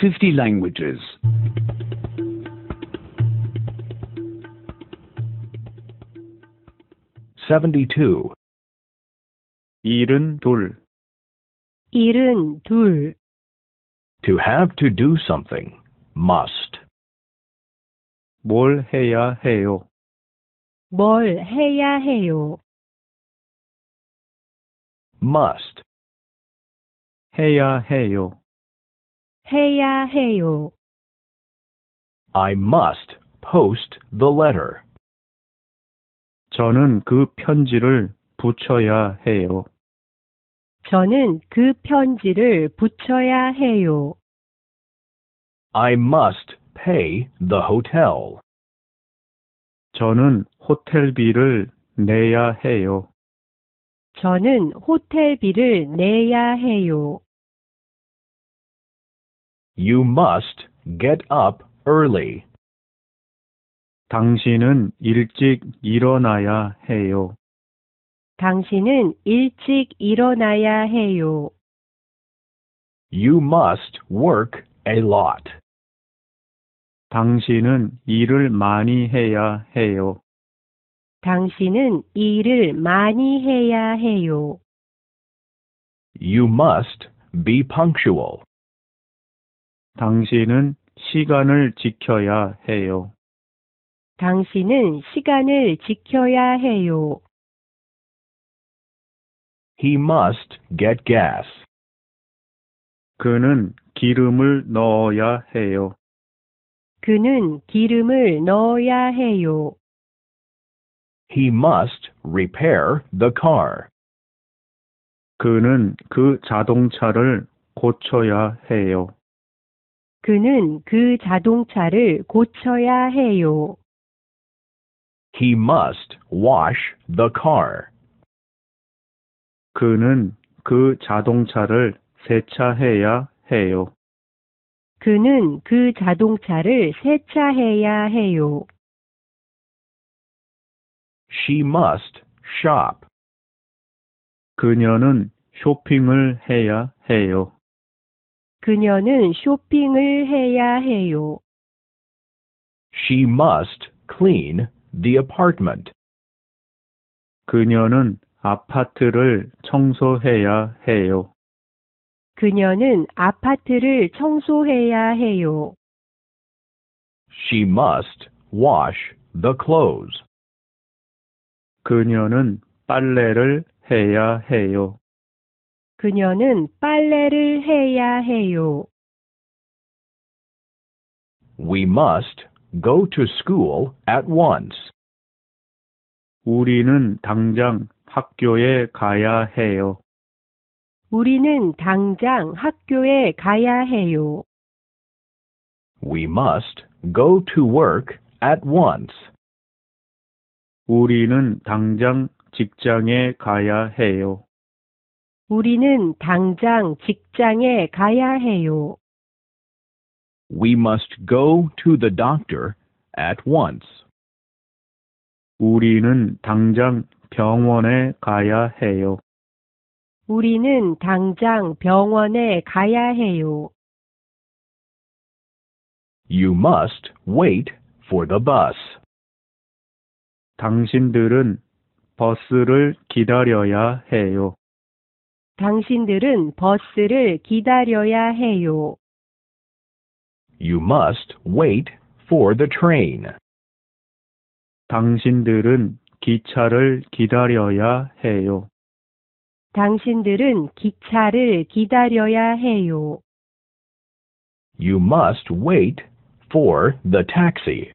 50 languages. 72. 일은 둘, 일은 둘, To have to do something. Must. 뭘 해야 해요. 뭘 해야 해요. Must. 해야 해요. 해야 해요. I must post the letter. 저는 그 편지를 붙여야 해요. 저는 그 편지를 붙여야 해요. I must pay the hotel. 저는 호텔비를 내야 해요. 저는 호텔비를 내야 해요. You must get up early. 당신은 일찍 일어나야 해요. 당신은 일찍 일어나야 해요. You must work a lot. 당신은 일을 많이 해야 해요. 당신은 일을 많이 해야 해요. You must be punctual. 당신은 시간을 지켜야 해요. 당신은 시간을 지켜야 해요. He must get gas. 그는 기름을 넣어야 해요. 그는 기름을 넣어야 해요. He must repair the car. 그는 그 자동차를 고쳐야 해요. 그는 그 자동차를 고쳐야 해요. He must wash the car. 그는 그 자동차를 세차해야 해요. 그는 그 자동차를 세차해야 해요. She must shop. 그녀는 쇼핑을 해야 해요. 그녀는 쇼핑을 해야 해요. She must clean the apartment. 그녀는 아파트를 청소해야 해요. 그녀는 아파트를 청소해야 해요. She must wash the clothes. 그녀는 빨래를 해야 해요. 그녀는 빨래를 해야 해요. We must go to school at once. 우리는 당장 학교에 가야 해요. 우리는 당장 학교에 가야 해요. We must go to work at once. 우리는 당장 직장에 가야 해요. 우리는 당장 직장에 가야 해요. We must go to the doctor at once. 우리는 당장 병원에 가야 해요. 우리는 당장 병원에 가야 해요. You must wait for the bus. 당신들은 버스를 기다려야 해요. 당신들은 버스를 기다려야 해요. You must wait for the train. 당신들은 기차를 기다려야 해요. 당신들은 기차를 기다려야 해요. You must wait for the taxi.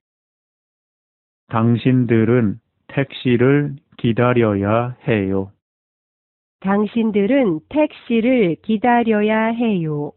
당신들은 택시를 기다려야 해요. 당신들은 택시를 기다려야 해요.